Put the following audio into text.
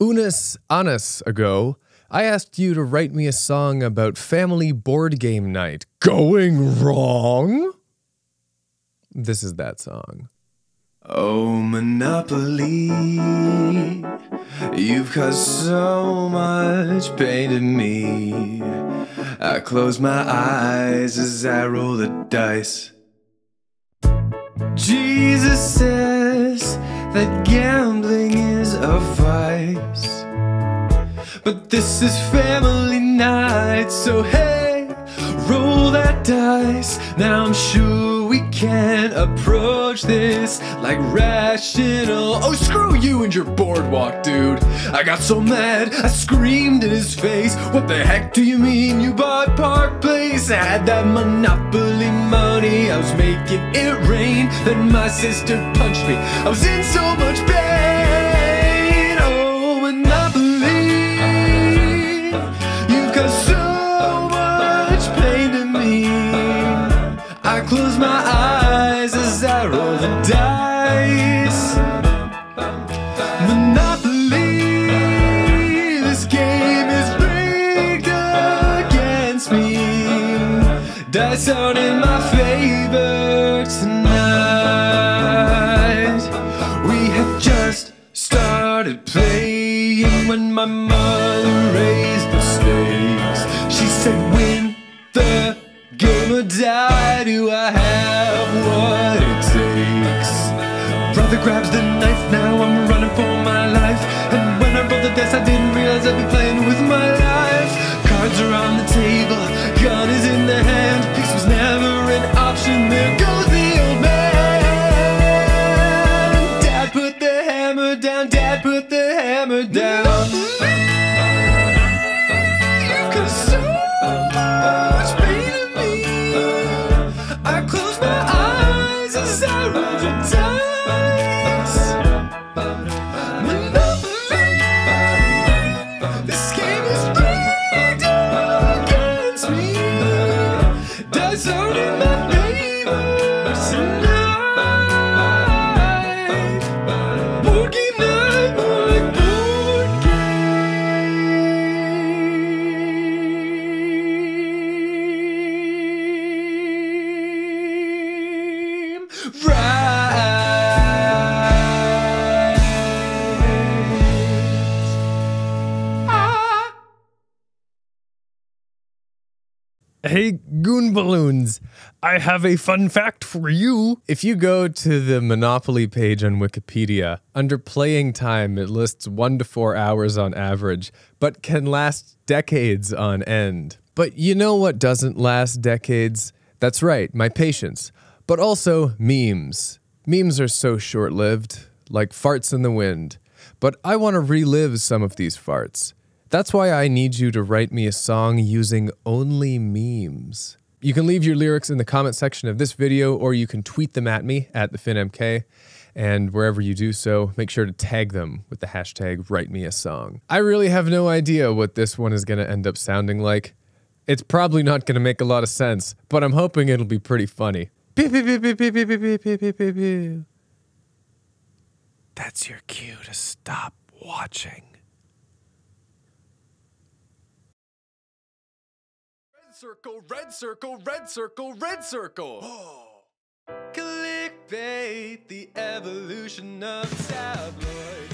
Unis Annis ago, I asked you to write me a song about family board game night going wrong. This is that song. Oh, Monopoly, you've caused so much pain to me. I close my eyes as I roll the dice. Jesus says that gambling is a vice. But this is family night, so hey, roll that dice. Now I'm sure we can approach this like rational. Oh, screw you and your boardwalk, dude. I got so mad, I screamed in his face. What the heck do you mean you bought Park Place? I had that Monopoly money, I was making it rain. Then my sister punched me, I was in so much pain. Close my eyes as I roll the dice. Monopoly, this game is rigged against me. Dice aren't in my favor tonight. We have just started playing when my mother raised the stakes. She said, Win the or die. Do I have what it takes? Brother grabs the knife, now I'm running for my life. And when I rolled the dice, I didn't realize I'd be playing with my life. Cards are on the table, gun is in the hand. Peace was never an option. There goes the old man. Dad put the hammer down, Dad put the hammer down. baby, baby, baby. Hey, Goon Balloons! I have a fun fact for you. If you go to the Monopoly page on Wikipedia, under playing time, it lists one to four hours on average, but can last decades on end. But you know what doesn't last decades? That's right, my patience. But also memes. Memes are so short lived, like farts in the wind. But I want to relive some of these farts. That's why I need you to write me a song using only memes. You can leave your lyrics in the comment section of this video, or you can tweet them at me at the FinnMK. And wherever you do so, make sure to tag them with the hashtag write me a song. I really have no idea what this one is going to end up sounding like. It's probably not going to make a lot of sense, but I'm hoping it'll be pretty funny. That's your cue to stop watching. Circle, red circle, red circle, red circle. Clickbait, the evolution of tabloid.